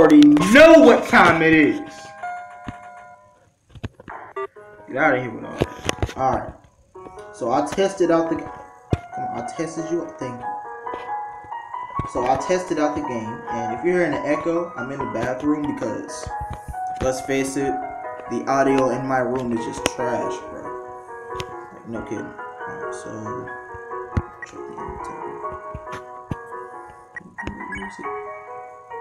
already know what time it is. Get out of here with all that. Alright. So I tested out the Come on, I tested you. Thank you. So I tested out the game, and if you're hearing an echo, I'm in the bathroom because, let's face it, the audio in my room is just trash, bro. Like, no kidding. So check the inventory.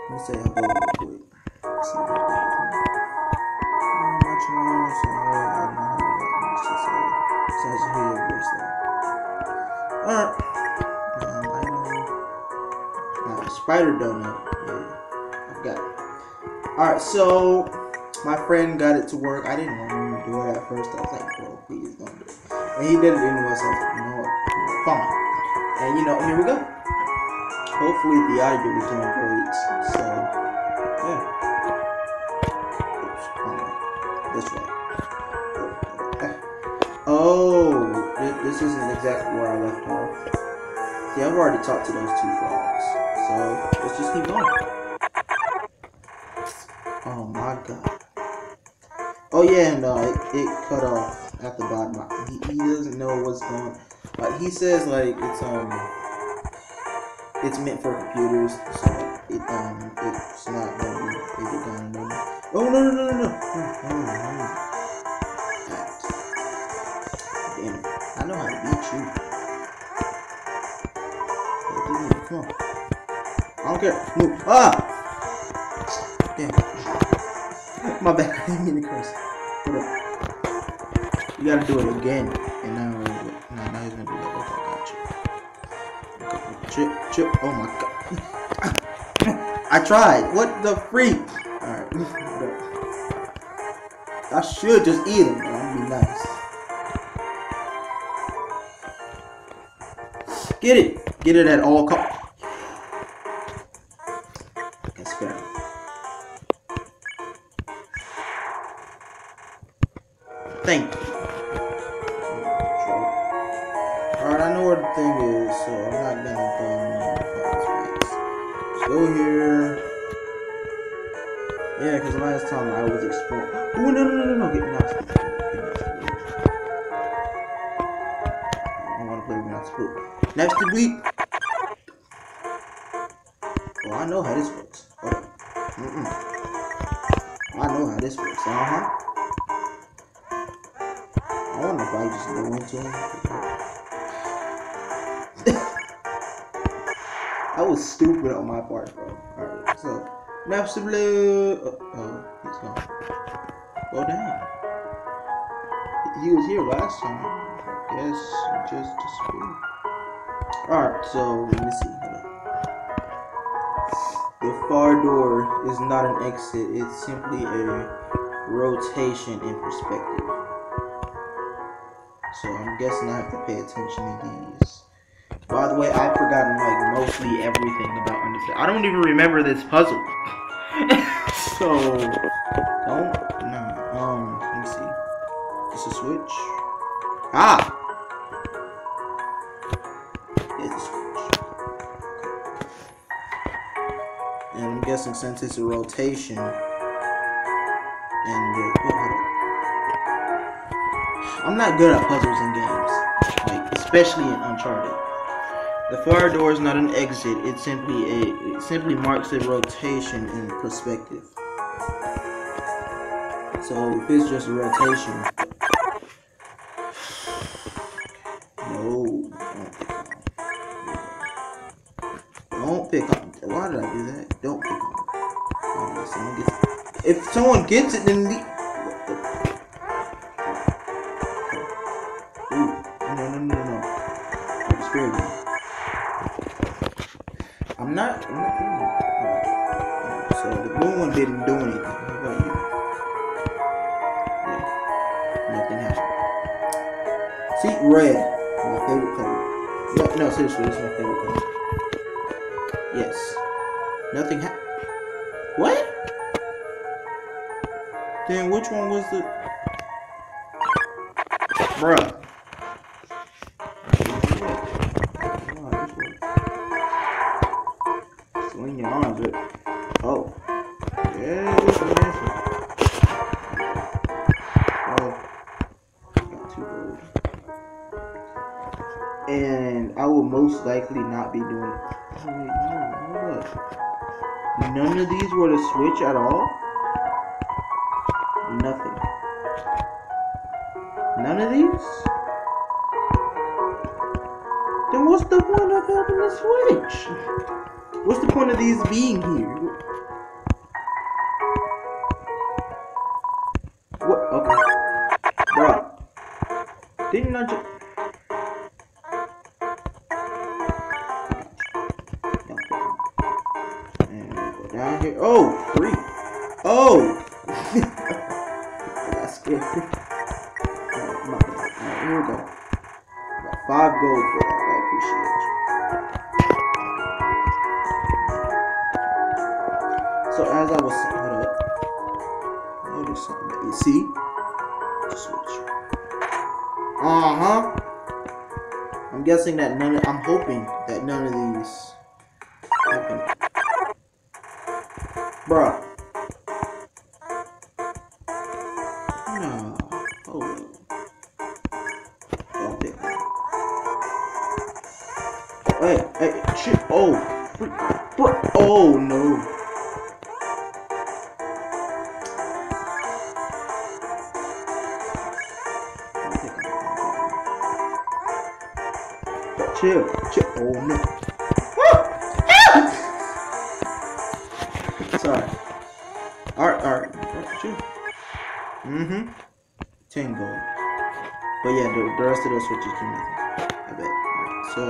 Let me see. Let me say hello real quick. See what. I'm watching you, so I don't know how to much to say. I hear your voice though. Alright. Um, I know. Uh, spider donut. Yeah. I've got it. Alright, so my friend got it to work. I didn't want him to do it at first. I was like, bro, please don't do it. And he did it anyway, so I was like, you know what? Fine. And you know, here we go. Hopefully the audio is doing great. So yeah. Oops. This way. Oh, thi- this isn't exactly where I left off. See, I've already talked to those two frogs. So let's just keep going. Oh my god. Oh yeah, no, it, it cut off at the bottom. He, he doesn't know what's going. on. Like he says, like it's um, it's meant for computers, so it um, it's not gonna be able to download. Oh no no no no no! no, no, no, no. Damn it! I know how to beat you. Hey, Come on! I don't care. Move! Ah! Damn. My bad. I didn't mean to curse. Hold up. You gotta do it again. Chip. Oh my god. I tried. What the freak? Alright. I should just eat them, but I'm be nice. Get it. Get it at all. I know how this works. Hold up. Mm-mm. I know how this works. Uh huh. I wonder if I just go into that was stupid on my part, bro. Alright, so. maps Napstablook. Oh, oh, he's gone. Go down. He was here last time. Guess just disappeared. Alright, so let me see. Far door is not an exit, it's simply a rotation in perspective. So I'm guessing I have to pay attention to these. By the way, I've forgotten like mostly everything about Undertale. I don't even remember this puzzle. so don't no. Um, let me see. Is a switch? Ah. Guessing since it's a rotation, and the, oh. I'm not good at puzzles in games, like especially in Uncharted. The fire door is not an exit; it simply a it simply marks a rotation in perspective. So if it's just a rotation, no, if someone gets it, then the. Ooh, no, no, no, no. Don't scare me. I'm not. I'm not kidding you. So the blue one didn't do anything. What about you? Yeah. Nothing happened. See, red. My favorite color. No, no, seriously, this is Bruh. Swing your arms. Oh. Yeah, this one. Oh. Got two gold. And I will most likely not be doing it. None of these were to switch at all? These being here? What? Okay. Bruh. Didn't I just... I'm hoping that none of these happen. Bruh. No. Oh, Hold up. Don't. Hey, hey, shit. Oh. Oh, no. Chill, chill. Oh no. Sorry. Alright, alright. Chill. Mm-hmm. Ten gold. But yeah, the, the rest of those switches do nothing. I bet. So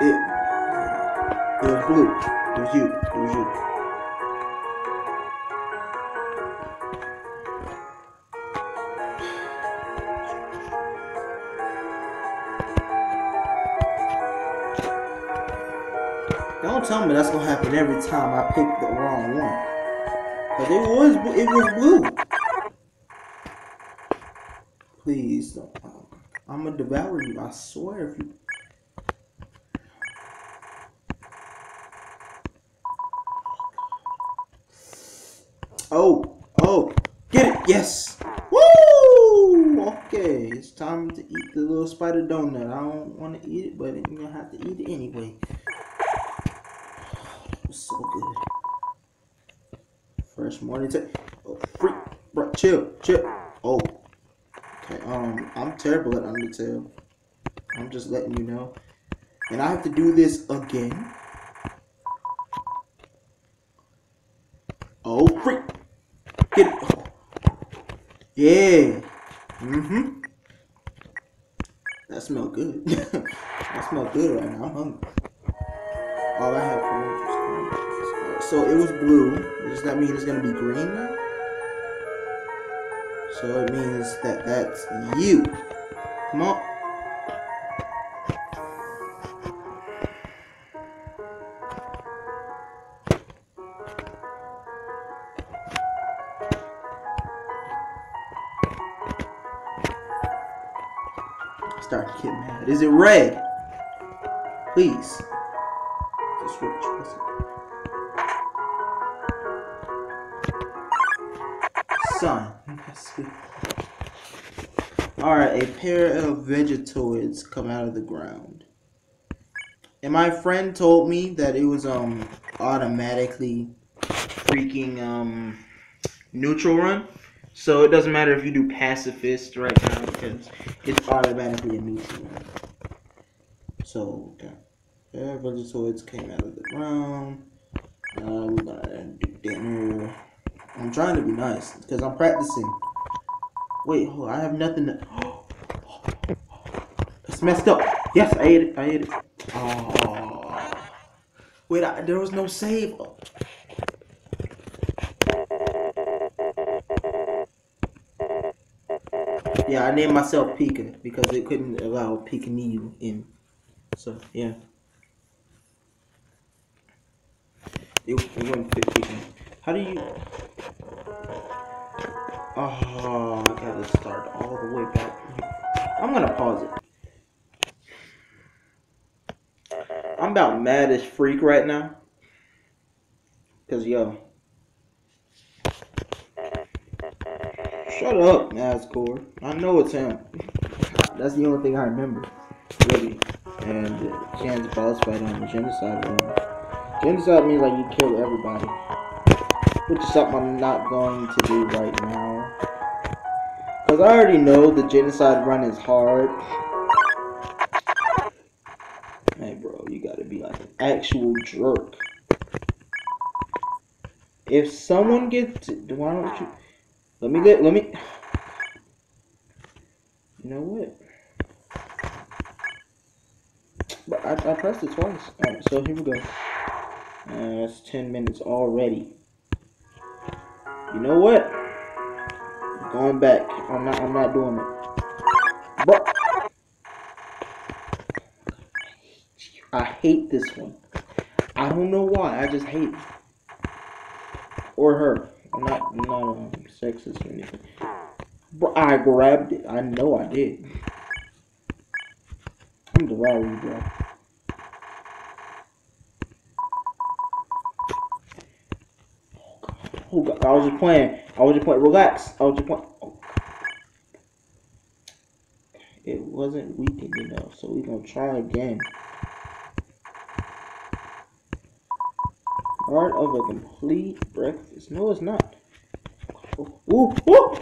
it it was blue. It was you. It was you. Tell me that's gonna happen every time I pick the wrong one. Cause it was it was blue. Please uh, don't. I'm gonna devour you. I swear if you. Oh, oh, get it! Yes. Woo! Okay, it's time to eat the little spider donut. I don't want to eat it, but you're gonna have to eat it anyway. so good. Morning take. Oh, freak, bro, chill, chill. Oh, okay. Um, I'm terrible at Undertale. I'm just letting you know, and I have to do this again. Oh, freak, get it. Oh. Yeah. Mm-hmm. That smell good. that smell good right now. I'm hungry. All I have for. So it was blue. Does that mean it's gonna be green now? So it means that that's you. Come on. Start to get mad. Is it red? Please. Alright, a pair of vegetoids come out of the ground. And my friend told me that it was um automatically freaking um neutral run. So it doesn't matter if you do pacifist right now because it's automatically a neutral run. So okay. Yeah, vegetoids came out of the ground. Uh, we're gonna do dinner. I'm trying to be nice because I'm practicing. Wait, hold on, I have nothing to. It's messed up. Yes, I ate it. I ate it. Oh. Wait, I, there was no save. Yeah, I named myself Pika because it couldn't allow Pikachu in. So, yeah. It, it wouldn't fit Pika. How do you... Oh, I gotta start all the way back. I'm gonna pause it. I'm about mad as freak right now. Cause yo. Shut up, Nazcore. I know it's him. That's the only thing I remember. really. And uh, Sans's boss fight on the genocide one. Genocide means like you kill everybody. Which is something I'm not going to do right now. Because I already know the genocide run is hard. Hey bro, you gotta be like an actual jerk. If someone gets, why don't you? Let me get. Let me. You know what? But I, I pressed it twice. Alright, so here we go. Uh, that's 10 minutes already. You know what? Going back. I'm not I'm not doing it. Bro. I hate this one. I don't know why. I just hate it. Or her. I'm not I'm not um, sexist or anything. Bro, I grabbed it. I know I did. I'm devouring you, bro. Oh God, I was just playing. I was just playing. Relax. I was just playing. Oh. It wasn't weakened enough, so we're gonna try again. Art of a complete breakfast. No, it's not. Ooh, ooh, ooh,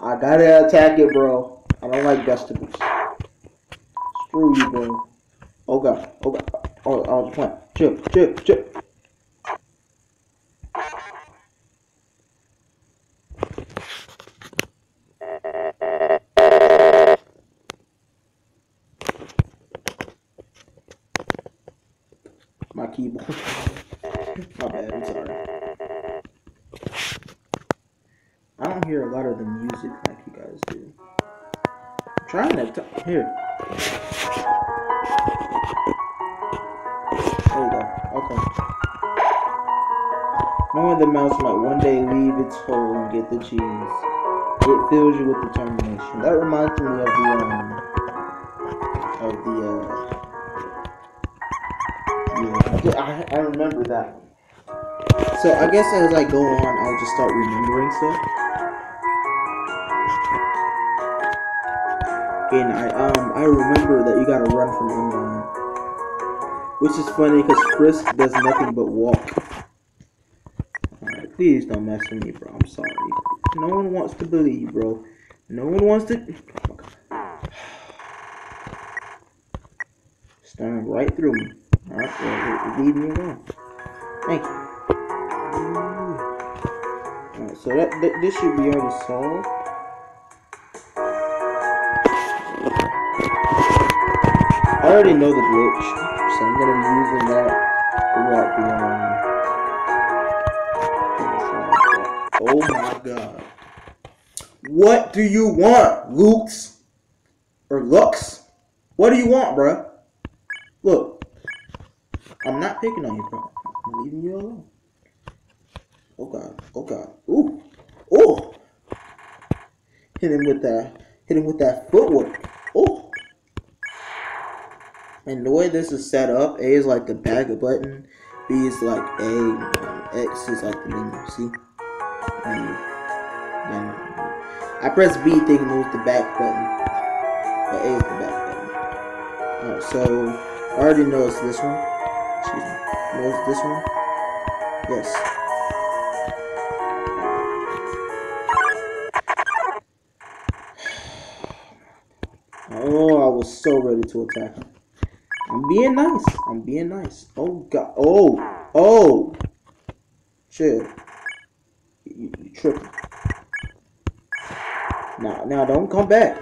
I gotta attack it, bro. I don't like vegetables. Screw you, bro. Oh god. Oh god. Oh, I was playing. Chill, chill, chill. My keyboard. My bad, I'm sorry. I don't hear a lot of the music like you guys do. I'm trying to. Here. Okay. Knowing the mouse might one day leave its hole and get the cheese, it fills you with determination. That reminds me of the um of the uh yeah, I, I remember that. So I guess as I go on, I'll just start remembering stuff. And I um I remember that you gotta run from Undyne. Which is funny because Frisk does nothing but walk. Alright, please don't mess with me, bro. I'm sorry. No one wants to believe, bro. No one wants to. Staring right through me. Alright, well, leave me alone. Thank you. Alright, so that, that this should be already solved. I already know the glitch so I'm gonna be using that throughout the um. Oh my god! What do you want, Loox? Or Loox? What do you want, bruh? Look, I'm not picking on you, bro. I'm leaving you alone. Oh god! Oh god! Ooh! Ooh! Hit him with that. Hit him with that footwork. Ooh! And the way this is set up, A is like the back button, B is like A, um, X is like the menu, see? And then I press B thinking it was the back button, but A is the back button. Alright, so I already know it's this one. Excuse me. Know this one? Yes. Oh, I was so ready to attack him. I'm being nice. I'm being nice. Oh god. Oh. Oh. Chill. You, you tripping. Now, now don't come back.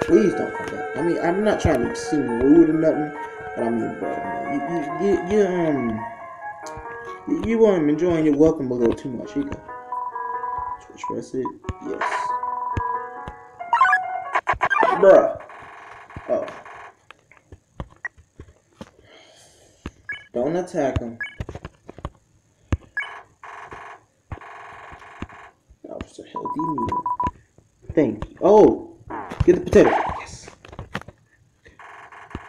Please don't come back. I mean, I'm not trying to seem rude or nothing, but I mean, bro, you, you, you, you um, you, you um, enjoying your welcome a little too much. You go. Press it. Yes. Bruh. Attack him. That was a healthy meal. Thank you. Oh! Get the potato. Yes.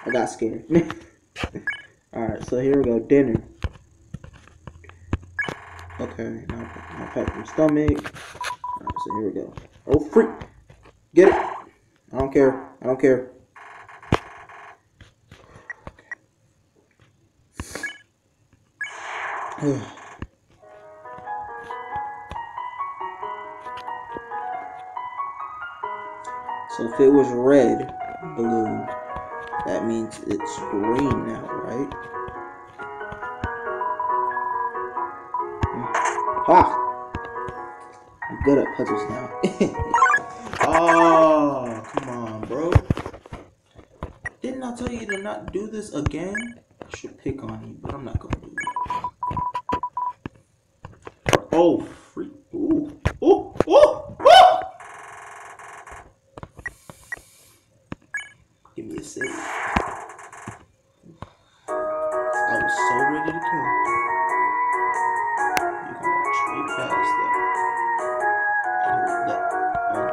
I got scared. Alright, so here we go. Dinner. Okay, now my pat your stomach. Alright, so here we go. Oh freak! Get it! I don't care. I don't care. so if it was red blue, that means it's green now, right? Hmm. Ha! I'm good at puzzles now. oh, come on, bro. Didn't I tell you to not do this again? I should pick on you, but I'm not gonna do it. Oh, freak. Ooh. Ooh, ooh, ooh! Give me a save. I was so ready to kill. You're walk straight past that. Oh, that. Oh.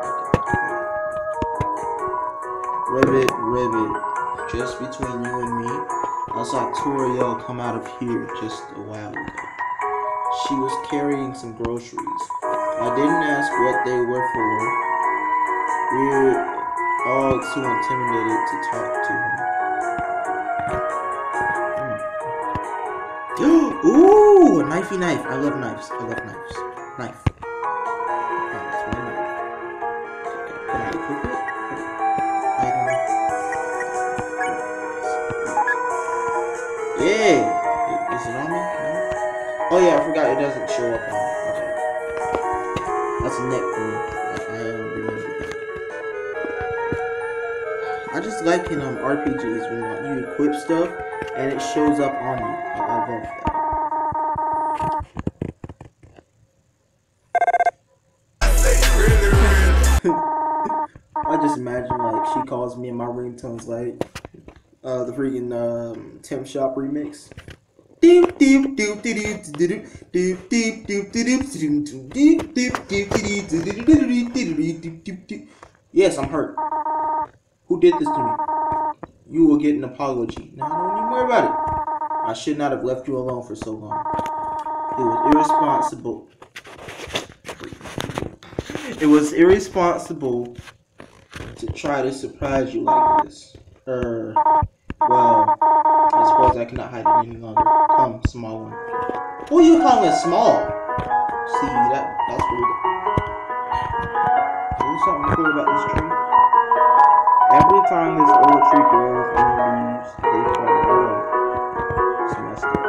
Ribbit, ribbit. Just between you and me, I saw Toriel come out of here just a while ago. She was carrying some groceries. I didn't ask what they were for. We're all too intimidated to talk to her. Ooh, a knifey knife. I love knives. I love knives. Knife. Doesn't show up on. Okay. That's neck for me. I, um, remember that. I just like in um, RPGs when like, you equip stuff and it shows up on you. I, I love that. I just imagine like she calls me and my ringtone's like uh the freaking um Tem Shop remix. Yes, I'm hurt. Who did this to me? You will get an apology. No, don't even worry about it. I should not have left you alone for so long. It was irresponsible. It was irresponsible to try to surprise you like this. Er, well, I suppose I cannot hide it any longer. Come, small one. Who are you calling small? See, that that's weird. Is there something cool about this tree? Every time this old tree grows new leaves, they fall over. It's messed up.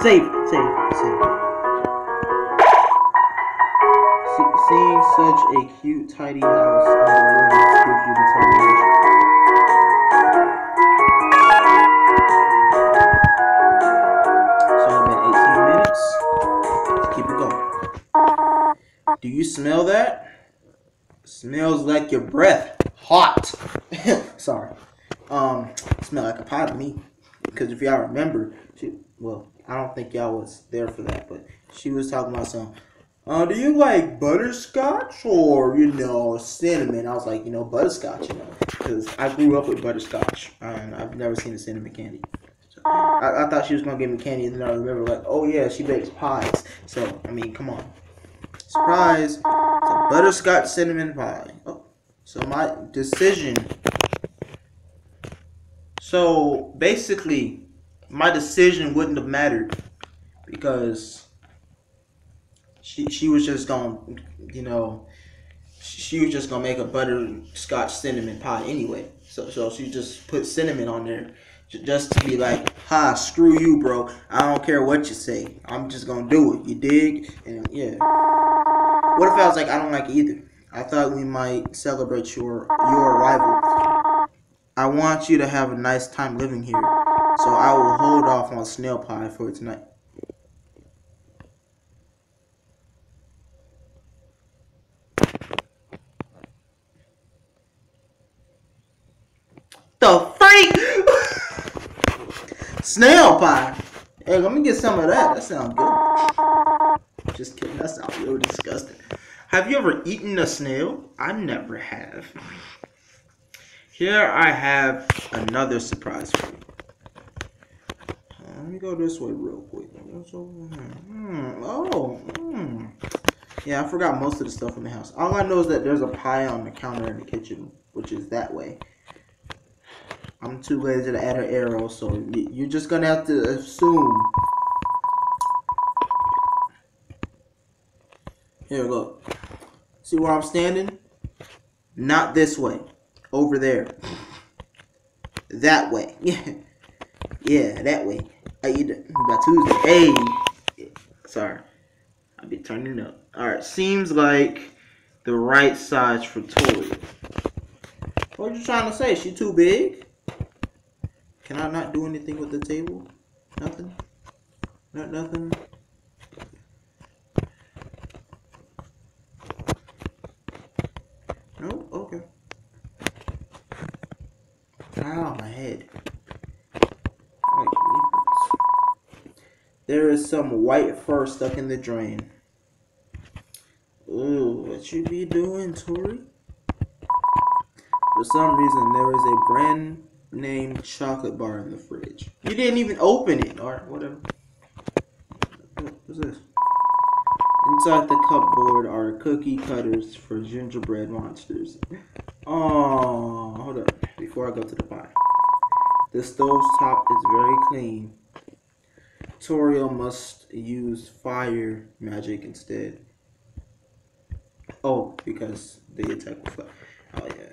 Save, save, save. See, seeing such a cute, tidy house the gives you determination. Do you smell that? Smells like your breath. Hot. Sorry. Um, smell like a pot to me. Because if y'all remember, she well, I don't think y'all was there for that, but she was talking about some. Uh, do you like butterscotch or you know cinnamon? I was like, you know, butterscotch, you know, because I grew up with butterscotch and I've never seen a cinnamon candy. So, I, I thought she was gonna give me candy, and then I remember like, oh yeah, she bakes pies. So I mean, come on, surprise! It's a butterscotch cinnamon pie. Oh, so my decision. So basically, my decision wouldn't have mattered because she she was just gonna, you know, she was just gonna make a butterscotch cinnamon pie anyway. So so she just put cinnamon on there just to be like, ha, screw you, bro. I don't care what you say. I'm just gonna do it. You dig? And yeah. What if I was like, I don't like it either? I thought we might celebrate your your arrival. I want you to have a nice time living here, so I will hold off on snail pie for tonight. The freak! Snail pie. Hey, let me get some of that. That sounds good. Just kidding. That sounds real disgusting. Have you ever eaten a snail? I never have. Here I have another surprise for you. Let me go this way real quick. what's over here? Hmm. Oh. Hmm. Yeah, I forgot most of the stuff in the house. All I know is that there's a pie on the counter in the kitchen, which is that way. I'm too lazy to add an arrow, so you're just gonna have to assume. Here, look. See where I'm standing? Not this way. Over there. That way. Yeah. Yeah, that way. I eat it by Tuesday. Hey. Sorry. I'll be turning up. Alright, seems like the right size for Tori. What are you trying to say? She too big? Can I not do anything with the table? Nothing? Not nothing? No? Okay. Ow, my head. There is some white fur stuck in the drain. Ooh, what you be doing, Tori? For some reason, there is a brand named chocolate bar in the fridge. You didn't even open it, or whatever. What's this? Inside the cupboard are cookie cutters for gingerbread monsters. Oh, hold up. Before I go to the pie. The stove's top is very clean. Toriel must use fire magic instead. Oh, because they attack with fire. Oh, yeah.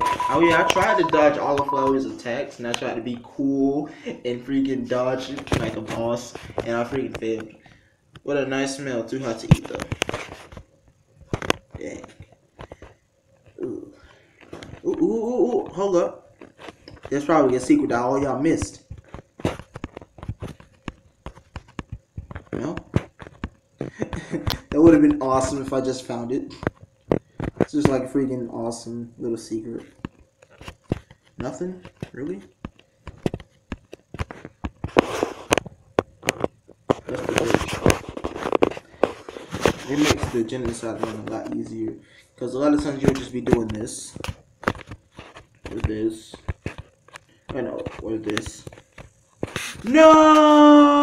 Oh yeah, I tried to dodge all of Flowey's attacks, and I tried to be cool and freaking dodge like a boss, and I freaking failed. What a nice smell. Too hot to eat though. Dang. Ooh. Ooh, ooh, ooh, ooh. Hold up. There's probably a secret that all y'all missed. No? that would have been awesome if I just found it. It's just like freaking awesome little secret. Nothing? Really? That's the. It makes the genocide one a lot easier. Because a lot of times you'll just be doing this. Or this. I know, or this. No!